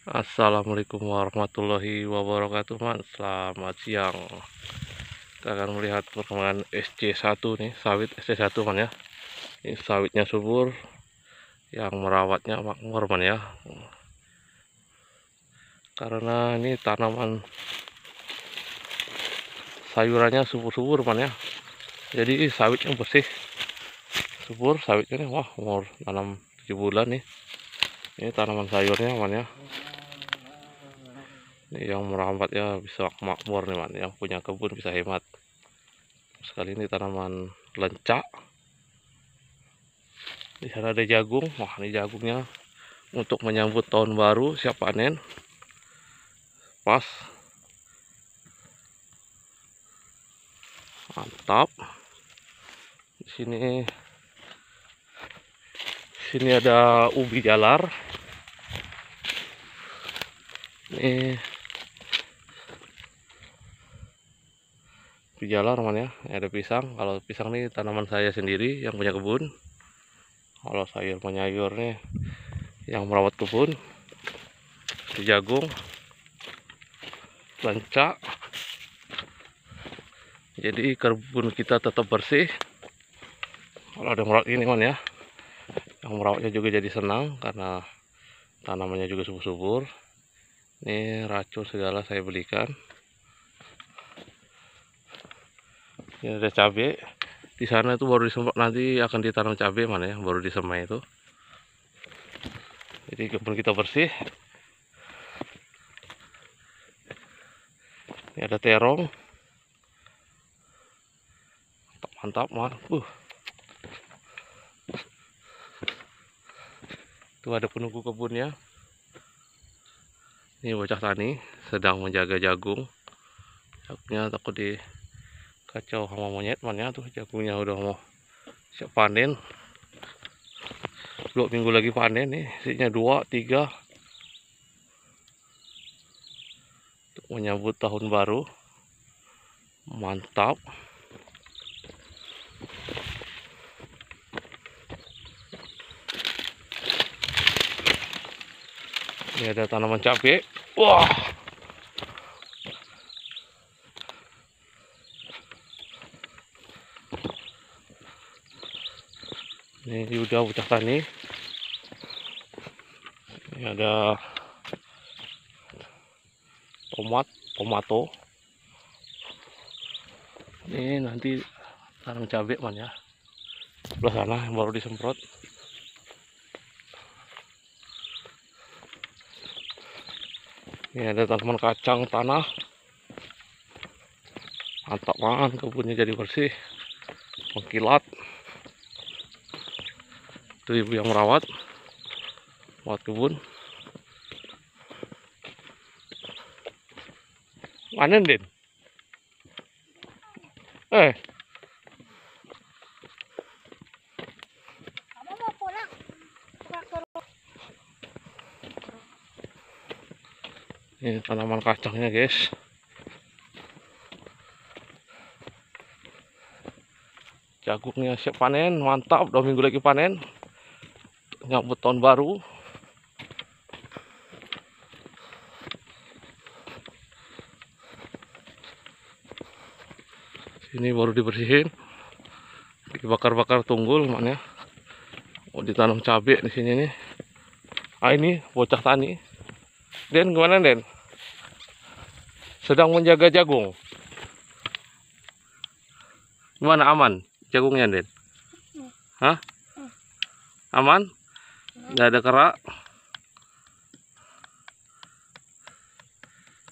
Assalamualaikum warahmatullahi wabarakatuh man Selamat siang. Kita akan melihat perkembangan SC1 nih Sawit SC1 man ya. Ini sawitnya subur Yang merawatnya makmur man ya. Karena ini tanaman Sayurannya subur-subur man ya. Jadi sawitnya bersih. Subur sawitnya nih Wah umur tanam 7 bulan nih. Ini tanaman sayurnya man ya ini yang merambat ya bisa makmur nih man yang punya kebun bisa hemat. Sekali ini tanaman lencak di sana ada jagung. Wah ini jagungnya untuk menyambut tahun baru. Siap panen. Pas. Mantap. Di sini sini ada ubi jalar. Ini pijalar mana ya. Ada pisang. Kalau pisang ini tanaman saya sendiri yang punya kebun. Kalau sayur penyayur nih yang merawat kebun. Jagung lencak jadi kebun kita tetap bersih. Kalau ada merawat ini man ya. Yang merawatnya juga jadi senang karena tanamannya juga subur-subur. Ini racun segala saya belikan ini ada cabai di sana itu baru disemprot nanti akan ditanam cabai mana ya baru disemai itu. Jadi kebun kita bersih. Ini ada terong. Mantap mantap uh. tuh ada penunggu kebunnya. Ini bocah tani sedang menjaga jagung. Jagungnya takut di kacau sama monyet mana tuh jagungnya udah mau siap panen. Dua minggu lagi panen nih isinya dua tiga. Untuk menyambut tahun baru. Mantap. Ini ada tanaman cabai. Wah ini udah bocah tani ini ada tomat tomato. Ini nanti tanam cabai man ya. Sebelah sana yang baru disemprot. Ini ada tanaman kacang tanah. Mantap banget kebunnya jadi bersih. Mengkilat itu ibu yang merawat buat kebun. Panen din? Eh. Ini tanaman kacangnya guys. Jagungnya siap panen mantap. Dua minggu lagi panen nyambut tahun baru ini baru dibersihin dibakar-bakar tunggul mana mau ditanam cabai di sini nih ah ini bocah tani Den gimana Den? Sedang menjaga jagung. Gimana aman jagungnya Den? Hah? Aman? Gak ada kerak?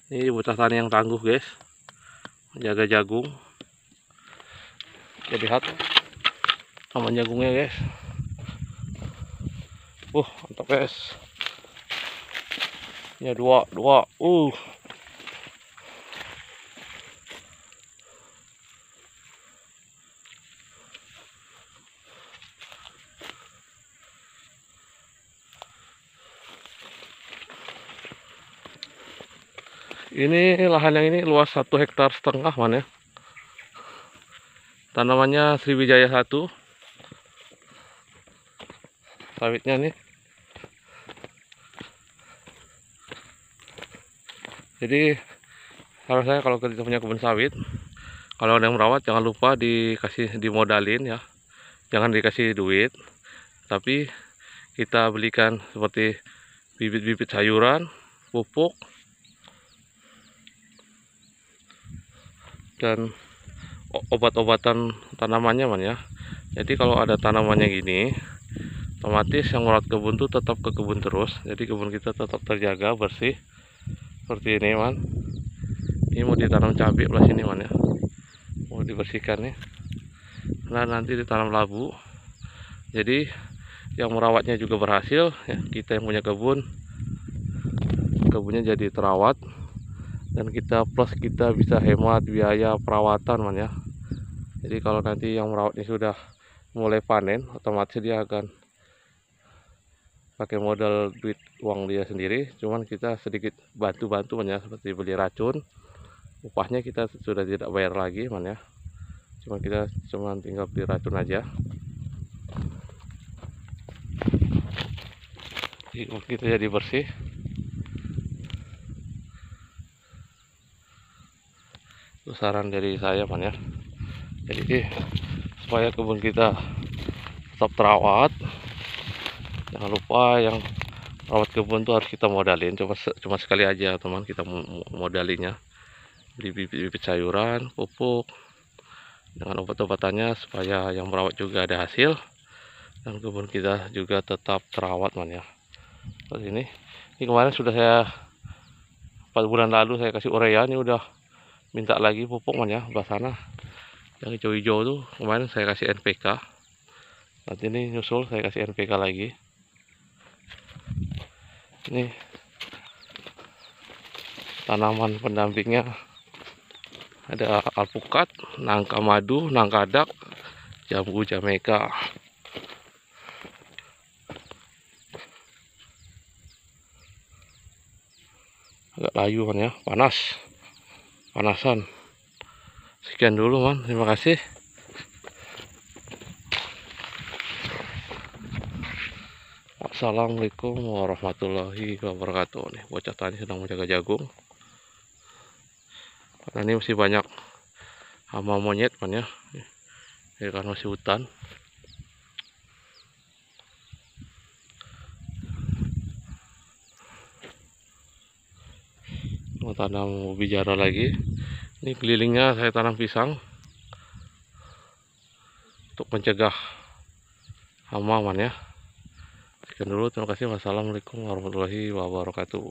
Ini bocah tani yang tangguh guys. Menjaga jagung. Jadi lihat aman jagungnya guys. Uh, mantap guys ya dua dua uh ini lahan yang ini luas satu hektar setengah mana ya. Tanamannya Sriwijaya satu. Sawitnya nih. Jadi saran saya kalau kita punya kebun sawit kalau ada yang merawat jangan lupa dikasih dimodalin ya. Jangan dikasih duit tapi kita belikan seperti bibit-bibit sayuran pupuk dan obat-obatan tanamannya man ya. Jadi kalau ada tanamannya gini otomatis yang merawat kebun itu tetap ke kebun terus. Jadi kebun kita tetap terjaga bersih. Seperti ini man ini mau ditanam cabai belah sini man ya. Mau dibersihkan nih. Nah nanti ditanam labu. Jadi yang merawatnya juga berhasil ya. Kita yang punya kebun kebunnya jadi terawat dan kita plus kita bisa hemat biaya perawatan man ya. Jadi kalau nanti yang merawatnya sudah mulai panen otomatis dia akan pakai modal duit uang dia sendiri. Cuman kita sedikit bantu-bantu man ya. Seperti beli racun upahnya kita sudah tidak bayar lagi man ya. Cuma kita cuma tinggal beli racun aja. Kita jadi bersih itu saran dari saya man ya. Jadi supaya kebun kita tetap terawat jangan lupa yang rawat kebun tuh harus kita modalin. Cuma cuma sekali aja teman kita modalinya. Beli bibit-bibit sayuran pupuk dengan obat-obatannya supaya yang merawat juga ada hasil dan kebun kita juga tetap terawat man ya. Seperti ini ini kemarin sudah saya 4 bulan lalu saya kasih urea ini udah minta lagi pupuk man ya belah sana yang hijau-hijau tuh kemarin saya kasih NPK nanti ini nyusul saya kasih NPK lagi ini tanaman pendampingnya ada alpukat, nangka madu, nangka dak, jambu jamaica. Agak layu kan ya, panas. Panasan. Sekian dulu man, terima kasih. Assalamualaikum warahmatullahi wabarakatuh. Nih bocah tani sedang menjaga jagung. Karena ini masih banyak hama monyet kan ya. Ini kan masih hutan mau tanam ubi lagi. Ini kelilingnya saya tanam pisang. Untuk mencegah hama man ya sekian dulu terima kasih. Wassalamualaikum warahmatullahi wabarakatuh